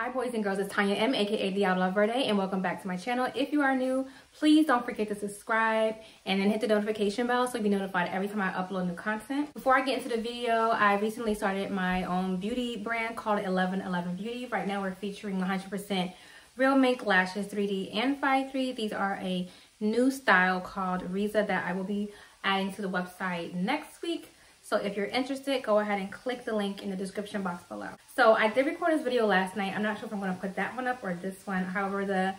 Hi boys and girls, it's Tonya Emm, aka Diabla Verde, and welcome back to my channel. If you are new, please don't forget to subscribe and then hit the notification bell so you'll be notified every time I upload new content. Before I get into the video, I recently started my own beauty brand called 1111 Beauty. Right now we're featuring 100% real mink lashes 3D and 5-3. These are a new style called Riza that I will be adding to the website next week. So if you're interested, go ahead and click the link in the description box below. So I did record this video last night. I'm not sure if I'm going to put that one up or this one. However, the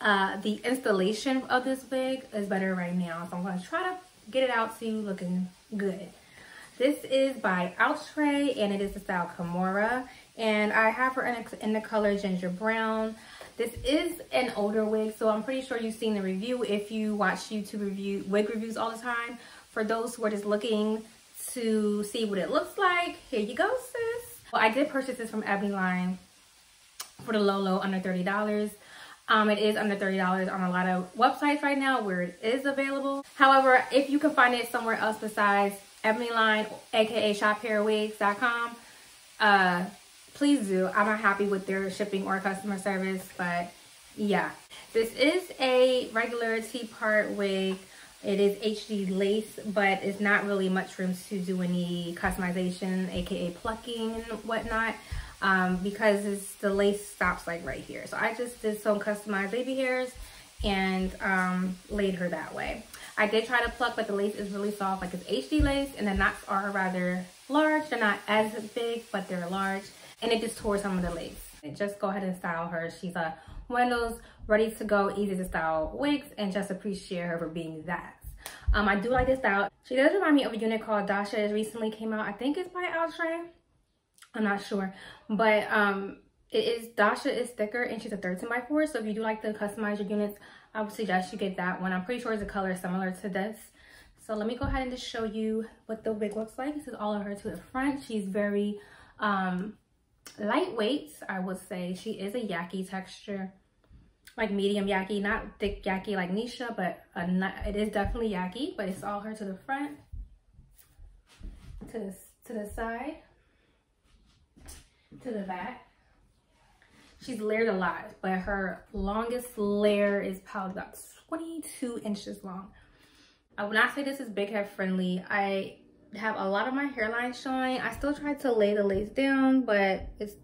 uh, the installation of this wig is better right now. So I'm going to try to get it out to you looking good. This is by Outre and it is the style Kimora. And I have her in, in the color Ginger Brown. This is an older wig, so I'm pretty sure you've seen the review if you watch YouTube review wig reviews all the time. For those who are just looking to see what it looks like. Here you go, sis. Well, I did purchase this from Ebony Line for the low, low, under $30. Um, it is under $30 on a lot of websites right now where it is available. However, if you can find it somewhere else besides Ebony Line, aka shophairwigs.com, uh, please do. I'm not happy with their shipping or customer service, but yeah. This is a regular T-part wig it is HD lace, but it's not really much room to do any customization, aka plucking and whatnot, um, because the lace stops like right here. So I just did some customized baby hairs and um, laid her that way. I did try to pluck, but the lace is really soft, like it's HD lace, and the knots are rather large. They're not as big, but they're large, and it just tore some of the lace. Just go ahead and style her. She's a one of those ready to go, easy to style wigs and just appreciate her for being that. Um, I do like this style. She does remind me of a unit called Dasha. It recently came out. I think it's by Outre. I'm not sure. But um, it is Dasha is thicker and she's a 13 by 4. So if you do like to customize your units, I would suggest you get that one. I'm pretty sure it's a color similar to this. So let me go ahead and just show you what the wig looks like. This is all of her to the front. She's very um, lightweight, I would say. She is a yaki texture like medium yaki, not thick yaki like Nisha, but a, it is definitely yaki, but it's all her to the front, to the, to the side, to the back. She's layered a lot, but her longest layer is probably about 22 inches long. I would not say this is big head friendly. I have a lot of my hairline showing. I still try to lay the lace down, but it's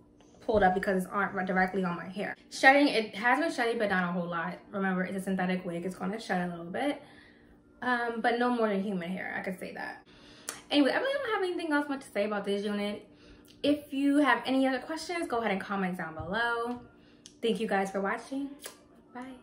pulled up because it's aren't directly on my hair. Shedding, it has been shedding, but not a whole lot. Remember, it's a synthetic wig. It's going to shed a little bit, um, but no more than human hair. I could say that. Anyway, I really don't have anything else much to say about this unit. If you have any other questions, go ahead and comment down below. Thank you guys for watching. Bye.